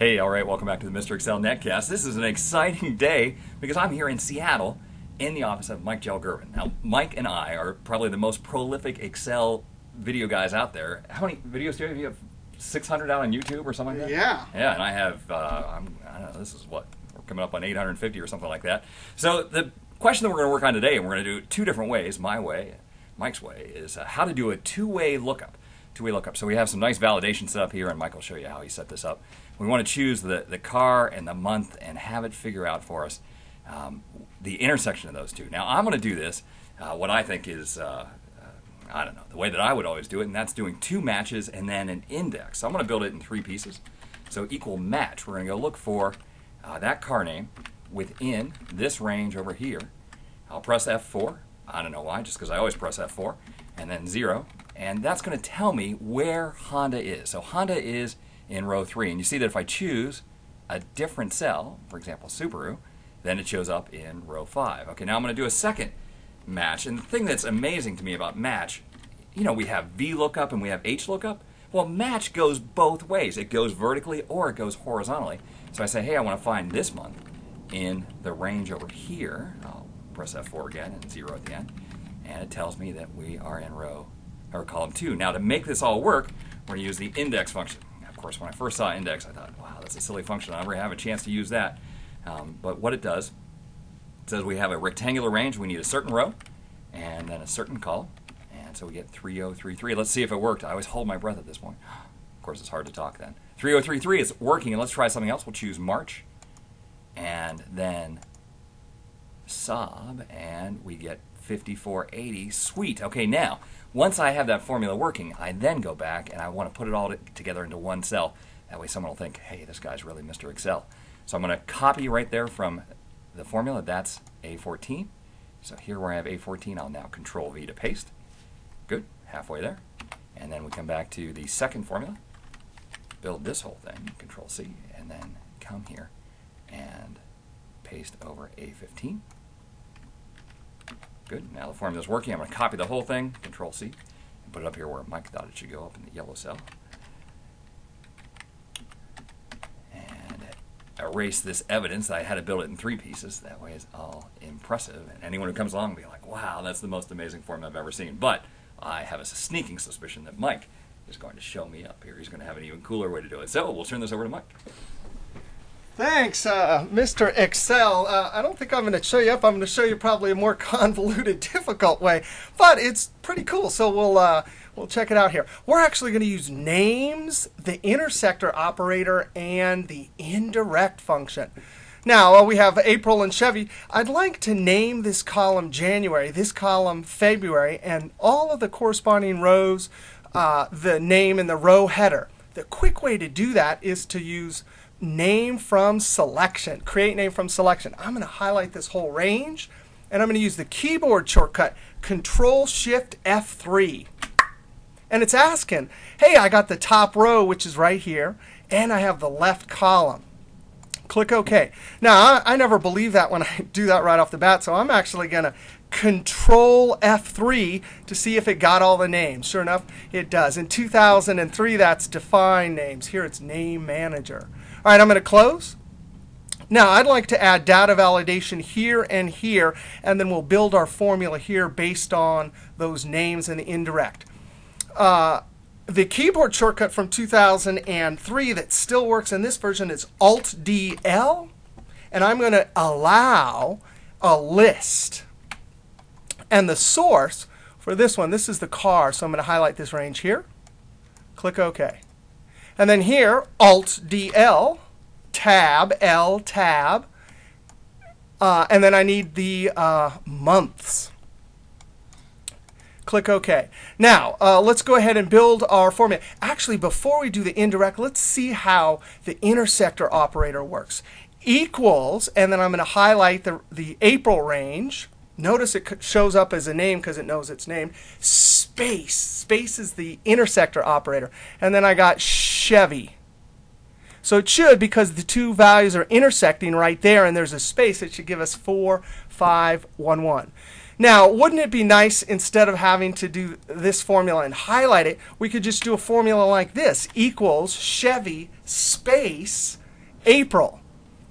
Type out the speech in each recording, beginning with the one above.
Hey, all right, welcome back to the Mr. Excel Netcast. This is an exciting day because I'm here in Seattle in the office of Mike Gel Girvin. Now, Mike and I are probably the most prolific Excel video guys out there. How many videos do you have? You have 600 out on YouTube or something like that? Yeah. Yeah, and I have, uh, I'm, I don't know, this is what, we're coming up on 850 or something like that. So the question that we're going to work on today, and we're going to do it two different ways, my way, Mike's way, is uh, how to do a two-way lookup. Two-way lookup. So we have some nice validation set up here, and Mike will show you how he set this up. We want to choose the, the car and the month and have it figure out for us um, the intersection of those two. Now, I'm going to do this, uh, what I think is, uh, uh, I don't know, the way that I would always do it, and that's doing two matches and then an index. So I'm going to build it in three pieces. So equal match, we're going to go look for uh, that car name within this range over here. I'll press F4. I don't know why, just because I always press F4. And then 0. And that's going to tell me where Honda is. So Honda is in row 3. And you see that if I choose a different cell, for example, Subaru, then it shows up in row 5. Okay, now I'm going to do a second match. And the thing that's amazing to me about match, you know, we have VLOOKUP and we have HLOOKUP. Well, match goes both ways. It goes vertically or it goes horizontally. So I say, hey, I want to find this month in the range over here. I'll press F4 again and 0 at the end. And it tells me that we are in row or column 2. Now, to make this all work, we're going to use the index function. Course, when I first saw index, I thought, wow, that's a silly function. I'll never have a chance to use that. Um, but what it does, it says we have a rectangular range. We need a certain row and then a certain column. And so we get 3033. Let's see if it worked. I always hold my breath at this point. Of course, it's hard to talk then. 3033 is working, and let's try something else. We'll choose March and then sub, and we get 5480. Sweet. Okay, now, once I have that formula working, I then go back and I want to put it all together into one cell. That way someone will think, hey, this guy's really Mr. Excel. So I'm going to copy right there from the formula. That's A14. So here where I have A14, I'll now Control V to paste. Good, halfway there. And then we come back to the second formula, build this whole thing, Control C, and then come here and paste over A15. Good, now the formula is working. I'm going to copy the whole thing, Control C, and put it up here where Mike thought it should go, up in the yellow cell. And erase this evidence that I had to build it in three pieces. That way it's all impressive. And anyone who comes along will be like, wow, that's the most amazing formula I've ever seen. But I have a sneaking suspicion that Mike is going to show me up here. He's going to have an even cooler way to do it. So we'll turn this over to Mike. Thanks, uh, Mr. Excel. Uh, I don't think I'm going to show you up. I'm going to show you probably a more convoluted, difficult way, but it's pretty cool. So we'll uh, we'll check it out here. We're actually going to use names, the intersector operator, and the indirect function. Now uh, we have April and Chevy. I'd like to name this column January, this column February, and all of the corresponding rows, uh, the name and the row header. The quick way to do that is to use name from selection, create name from selection. I'm going to highlight this whole range, and I'm going to use the keyboard shortcut Control Shift F3. And it's asking, hey, I got the top row, which is right here, and I have the left column. Click OK. Now, I, I never believe that when I do that right off the bat, so I'm actually going to Control F3 to see if it got all the names. Sure enough, it does. In 2003, that's define names. Here it's name manager. All right, I'm going to close. Now, I'd like to add data validation here and here, and then we'll build our formula here based on those names and the indirect. Uh, the keyboard shortcut from 2003 that still works in this version is Alt-DL, and I'm going to allow a list. And the source for this one, this is the car, so I'm going to highlight this range here. Click OK. And then here, Alt-DL, Tab, L, Tab. Uh, and then I need the uh, months. Click OK. Now, uh, let's go ahead and build our formula. Actually, before we do the indirect, let's see how the intersector operator works. Equals, and then I'm going to highlight the, the April range. Notice it shows up as a name because it knows its name. Space. Space is the intersector operator. And then I got Chevy. So it should, because the two values are intersecting right there and there's a space, it should give us 4, 5, 1, 1. Now, wouldn't it be nice instead of having to do this formula and highlight it, we could just do a formula like this, equals Chevy space April.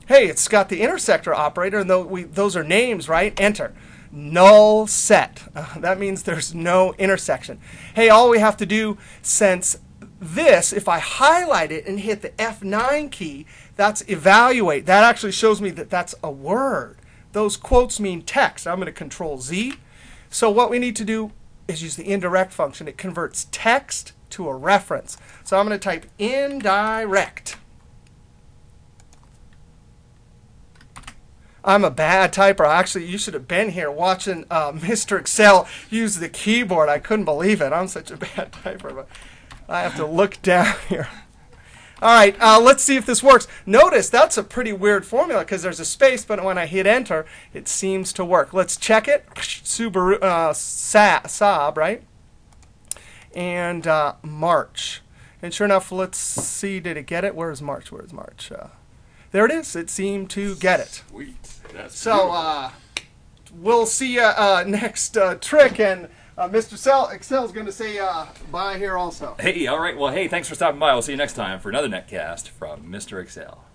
Hey, it's got the intersector operator, and those are names, right? Enter. Null set. That means there's no intersection. Hey, all we have to do, since this, if I highlight it and hit the F9 key, that's evaluate. That actually shows me that that's a word. Those quotes mean text. I'm going to control Z. So what we need to do is use the indirect function. It converts text to a reference. So I'm going to type indirect. I'm a bad typer. Actually, you should have been here watching uh, Mr. Excel use the keyboard. I couldn't believe it. I'm such a bad typer, but I have to look down here. All right, uh, let's see if this works. Notice that's a pretty weird formula because there's a space, but when I hit enter, it seems to work. Let's check it. Subaru, uh, Sa Saab, right? And uh, March. And sure enough, let's see, did it get it? Where's March? Where's March? Uh, there it is. It seemed to get it. Sweet. That's So uh, we'll see you uh, next uh, trick, and uh, Mr. Excel Excel's going to say uh, bye here also. Hey, all right. Well, hey, thanks for stopping by. We'll see you next time for another netcast from Mr. Excel.